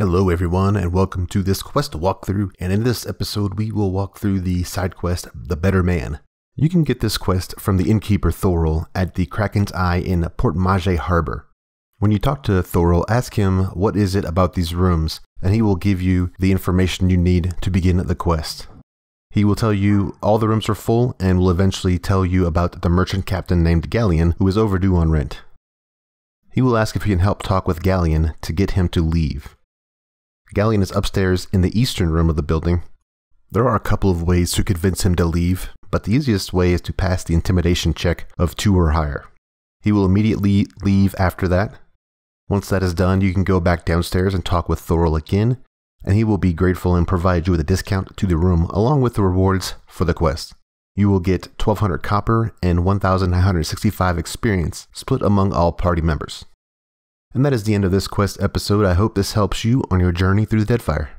Hello, everyone, and welcome to this quest walkthrough. And in this episode, we will walk through the side quest, The Better Man. You can get this quest from the innkeeper Thorol at the Kraken's Eye in Port Maje Harbor. When you talk to Thorol, ask him what is it about these rooms, and he will give you the information you need to begin the quest. He will tell you all the rooms are full and will eventually tell you about the merchant captain named Galleon who is overdue on rent. He will ask if you can help talk with Galleon to get him to leave. Galleon is upstairs in the eastern room of the building. There are a couple of ways to convince him to leave, but the easiest way is to pass the intimidation check of two or higher. He will immediately leave after that. Once that is done, you can go back downstairs and talk with Thorol again, and he will be grateful and provide you with a discount to the room along with the rewards for the quest. You will get 1200 copper and 1965 experience split among all party members. And that is the end of this quest episode. I hope this helps you on your journey through the Deadfire.